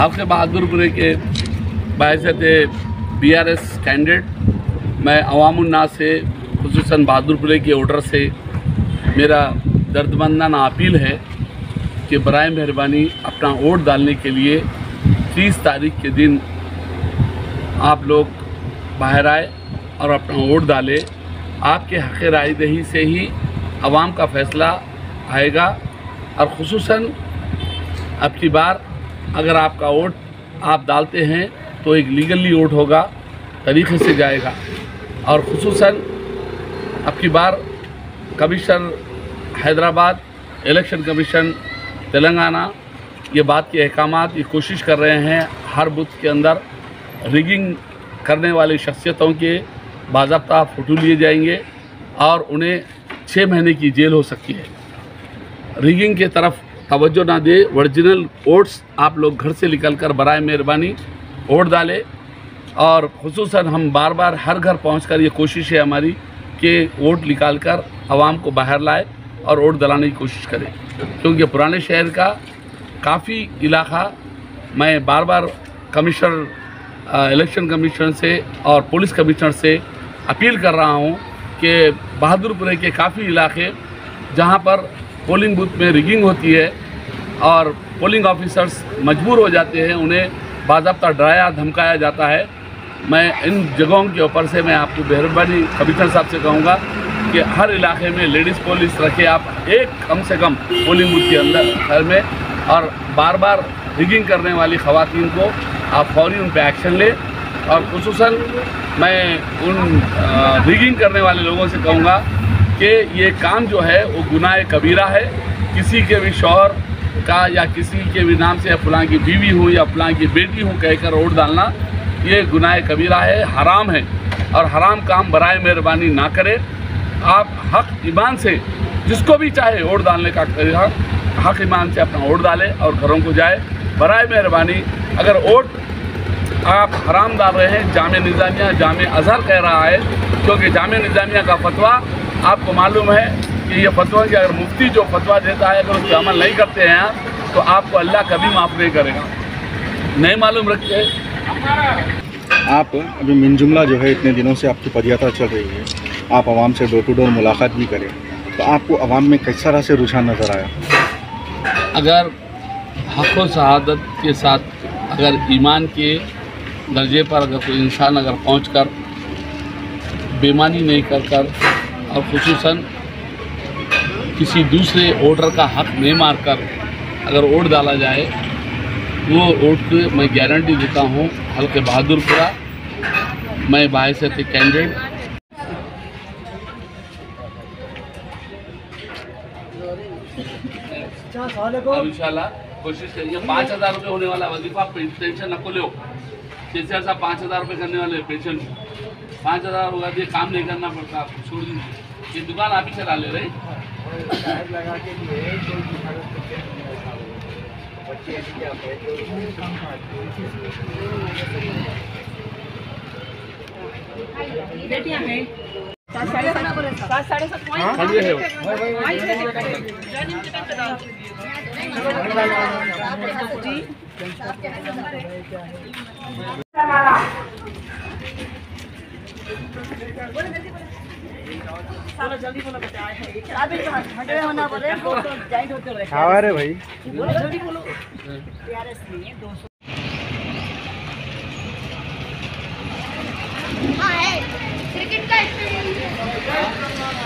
आपके बहादुरपुरे के बायसत बी आर एस कैंडिडेट मैं अवामुन्नास से खसूस बहादुरपुरे के ऑर्डर से मेरा दर्दमंदाना अपील है कि बर मेहरबानी अपना वोट डालने के लिए 30 तारीख के दिन आप लोग बाहर आए और अपना वोट डालें। आपके हक़ रायदही से ही आवाम का फ़ैसला आएगा और खसूस अब की बार अगर आपका वोट आप डालते हैं तो एक लीगली वोट होगा, तरीके से जाएगा। और खसूस अब की बार commissioner Hyderabad, election commission, Telangana, ये बात के अहकाम ये कोशिश कर रहे हैं हर बुथ के अंदर रिगिंग करने वाली शख्सियतों के बाबा फ़ोटो लिए जाएँगे और उन्हें छः महीने की जेल हो सकती है। रिगिंग के तरफ़ तवज्जो ना दे ओरिजिनल वोट्स आप लोग घर से निकल कर बर मेहरबानी वोट डालें। और खसूस हम बार बार हर घर पहुँच कर ये कोशिश है हमारी कि वोट निकाल कर आवाम को बाहर लाए और वोट दिलाने की कोशिश करें। क्योंकि पुराने शहर का काफ़ी इलाका, मैं बार बार कमिश्नर इलेक्शन कमीशन से और पुलिस कमिश्नर से अपील कर रहा हूँ कि बहादुरपुरे के काफ़ी इलाके जहाँ पर पोलिंग बूथ में रिगिंग होती है और पोलिंग ऑफिसर्स मजबूर हो जाते हैं, उन्हें बाबा डराया, धमकाया जाता है। मैं इन जगहों के ऊपर से मैं आपको मेहरबानी कमिश्नर साहब से कहूँगा कि हर इलाके में लेडीज़ पुलिस रखे आप एक कम से कम पोलिंग बूथ के अंदर घर में और बार बार रिगिंग करने वाली खवतिन को आप फौरी उन पर एक्शन लें और खसूस मैं उन रिगिंग करने वाले लोगों से कहूँगा कि ये काम जो है, वो गुनाह कबीरा है। किसी के भी शौहर का या किसी के भी नाम से फलां की बीवी हूँ या फलां की बेटी हूँ, कहकर वोट डालना, ये गुनाह कबीरा है, हराम है। और हराम काम बरए मेहरबानी ना करें। आप हक ईमान से, जिसको भी चाहे वोट डालने का हक ईमान से अपना वोट डालें और घरों को जाए। बरए मेहरबानी, अगर वोट आप हराम डाल रहे हैं, जाम निज़ामिया, जाम अजहर कह रहा है, क्योंकि जाम निज़ामिया का फतवा आपको मालूम है कि ये फतवा कि अगर मुफ्ती जो फतवा देता है अगर उसके अमल नहीं करते हैं तो आपको अल्लाह कभी माफ़ नहीं करेगा। नहीं मालूम रखते आप अभी मिनजुमला जो है इतने दिनों से आपकी पदयात्रा चल रही है। आप आवाम से डोर टू डोर मुलाकात भी करें। तो आपको आवाम में किस तरह से रुझान नज़र आया? अगर हक व शहादत के साथ अगर ईमान के दर्जे पर अगर कोई इंसान अगर पहुँच कर बेमानी नहीं कर कर और खसूस किसी दूसरे वोटर का हक नहीं मार कर अगर वोट डाला जाए, वो वोट मैं गारंटी देता हूँ, हल्के बहादुरपुरा, मैं बायसत कैंडिडेट इंशाल्लाह कोशिश करिए, पाँच हज़ार रुपये होने वाला वजीफा टेंशन नको लो जैसे साहब पाँच हज़ार रुपये करने वाले पेंशन पाँच हज़ार होगा ये काम नहीं करना पड़ता आपको छोड़ दीजिए। ये दुकान आप ही चला ले रहे बेटियाँ हैं सात साढ़े सात सात साढ़े सात हाँ ये खावा रे भाई। हाँ है। क्रिकेट का एक्सपीरियंस है।